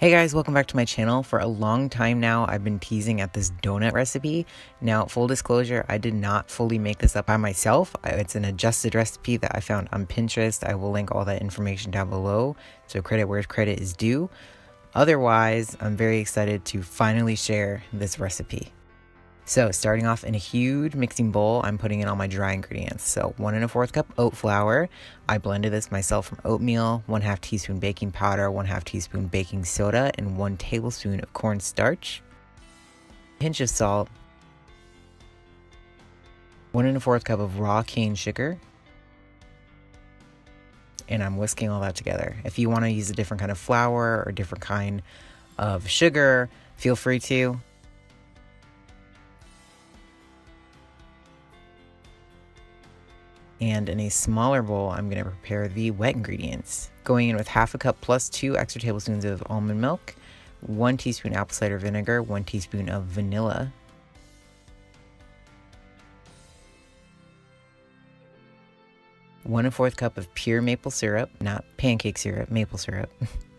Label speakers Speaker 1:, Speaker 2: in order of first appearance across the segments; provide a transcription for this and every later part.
Speaker 1: Hey guys, welcome back to my channel. For a long time now, I've been teasing at this donut recipe. Now, full disclosure, I did not fully make this up by myself. It's an adjusted recipe that I found on Pinterest. I will link all that information down below, so credit where credit is due. Otherwise, I'm very excited to finally share this recipe. So starting off in a huge mixing bowl, I'm putting in all my dry ingredients. So one and a fourth cup oat flour. I blended this myself from oatmeal, one half teaspoon baking powder, one half teaspoon baking soda, and one tablespoon of cornstarch. Pinch of salt. One and a fourth cup of raw cane sugar. And I'm whisking all that together. If you want to use a different kind of flour or different kind of sugar, feel free to. And in a smaller bowl, I'm going to prepare the wet ingredients. Going in with half a cup plus two extra tablespoons of almond milk, one teaspoon apple cider vinegar, one teaspoon of vanilla, one and fourth cup of pure maple syrup, not pancake syrup, maple syrup.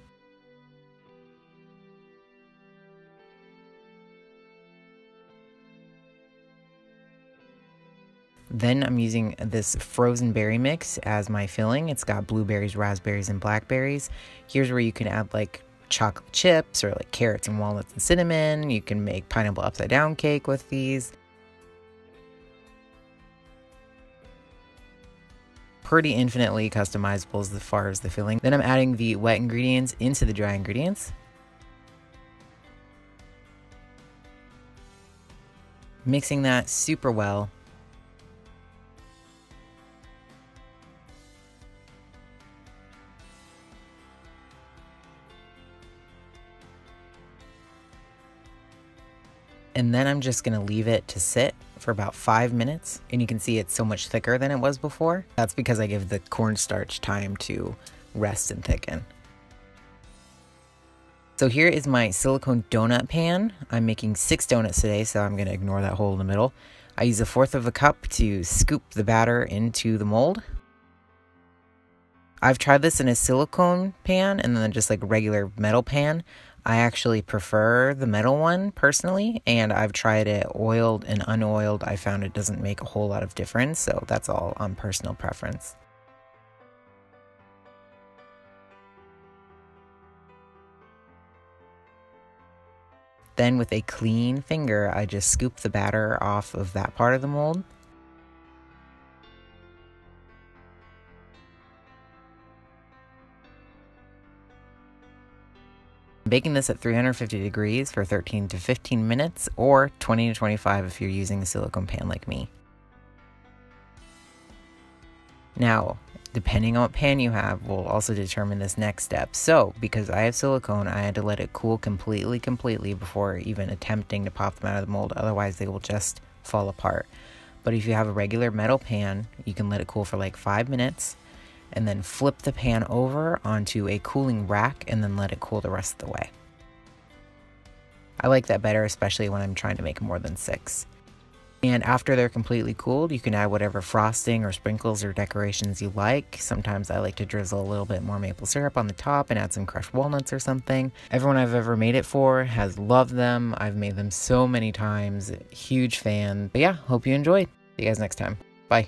Speaker 1: Then I'm using this frozen berry mix as my filling. It's got blueberries, raspberries, and blackberries. Here's where you can add like chocolate chips or like carrots and walnuts and cinnamon. You can make pineapple upside down cake with these. Pretty infinitely customizable as far as the filling. Then I'm adding the wet ingredients into the dry ingredients. Mixing that super well And then I'm just gonna leave it to sit for about five minutes. And you can see it's so much thicker than it was before. That's because I give the cornstarch time to rest and thicken. So here is my silicone donut pan. I'm making six donuts today, so I'm gonna ignore that hole in the middle. I use a fourth of a cup to scoop the batter into the mold. I've tried this in a silicone pan and then just like regular metal pan. I actually prefer the metal one personally, and I've tried it oiled and unoiled. I found it doesn't make a whole lot of difference, so that's all on personal preference. Then with a clean finger, I just scoop the batter off of that part of the mold Baking this at 350 degrees for 13 to 15 minutes or 20 to 25 if you're using a silicone pan like me. Now, depending on what pan you have will also determine this next step. So, because I have silicone, I had to let it cool completely, completely before even attempting to pop them out of the mold. Otherwise, they will just fall apart. But if you have a regular metal pan, you can let it cool for like five minutes and then flip the pan over onto a cooling rack and then let it cool the rest of the way. I like that better, especially when I'm trying to make more than six. And after they're completely cooled, you can add whatever frosting or sprinkles or decorations you like. Sometimes I like to drizzle a little bit more maple syrup on the top and add some crushed walnuts or something. Everyone I've ever made it for has loved them. I've made them so many times. Huge fan. But yeah, hope you enjoyed. See you guys next time. Bye.